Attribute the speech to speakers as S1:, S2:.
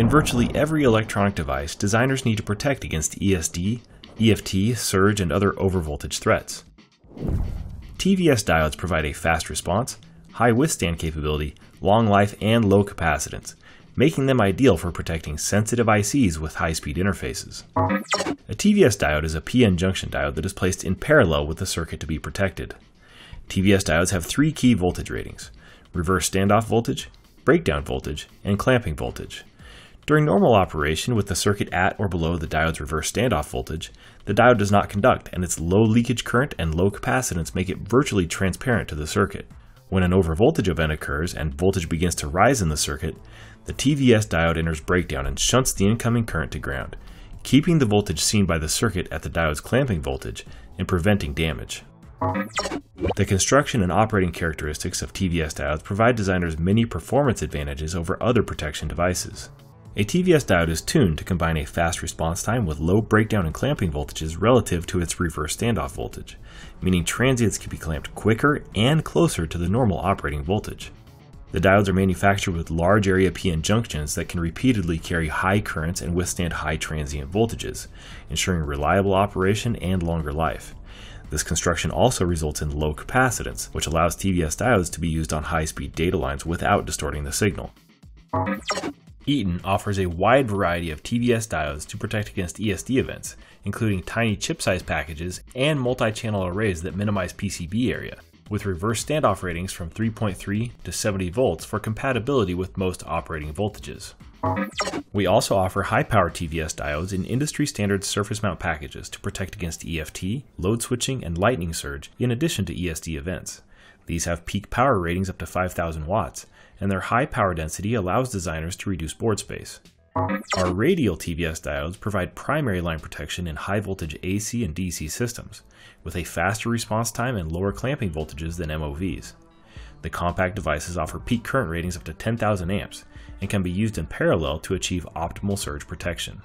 S1: In virtually every electronic device, designers need to protect against ESD, EFT, surge, and other overvoltage threats. TVS diodes provide a fast response, high withstand capability, long life, and low capacitance, making them ideal for protecting sensitive ICs with high-speed interfaces. A TVS diode is a PN junction diode that is placed in parallel with the circuit to be protected. TVS diodes have three key voltage ratings, reverse standoff voltage, breakdown voltage, and clamping voltage. During normal operation with the circuit at or below the diode's reverse standoff voltage, the diode does not conduct and its low leakage current and low capacitance make it virtually transparent to the circuit. When an overvoltage event occurs and voltage begins to rise in the circuit, the TVS diode enters breakdown and shunts the incoming current to ground, keeping the voltage seen by the circuit at the diode's clamping voltage and preventing damage. The construction and operating characteristics of TVS diodes provide designers many performance advantages over other protection devices. A TVS diode is tuned to combine a fast response time with low breakdown and clamping voltages relative to its reverse standoff voltage, meaning transients can be clamped quicker and closer to the normal operating voltage. The diodes are manufactured with large area PN junctions that can repeatedly carry high currents and withstand high transient voltages, ensuring reliable operation and longer life. This construction also results in low capacitance, which allows TVS diodes to be used on high-speed data lines without distorting the signal. Eaton offers a wide variety of TVS diodes to protect against ESD events, including tiny chip size packages and multi-channel arrays that minimize PCB area, with reverse standoff ratings from 3.3 to 70 volts for compatibility with most operating voltages. We also offer high power TVS diodes in industry standard surface mount packages to protect against EFT, load switching, and lightning surge, in addition to ESD events. These have peak power ratings up to 5000 watts, and their high power density allows designers to reduce board space. Our radial TVS diodes provide primary line protection in high voltage AC and DC systems, with a faster response time and lower clamping voltages than MOVs. The compact devices offer peak current ratings up to 10,000 amps and can be used in parallel to achieve optimal surge protection.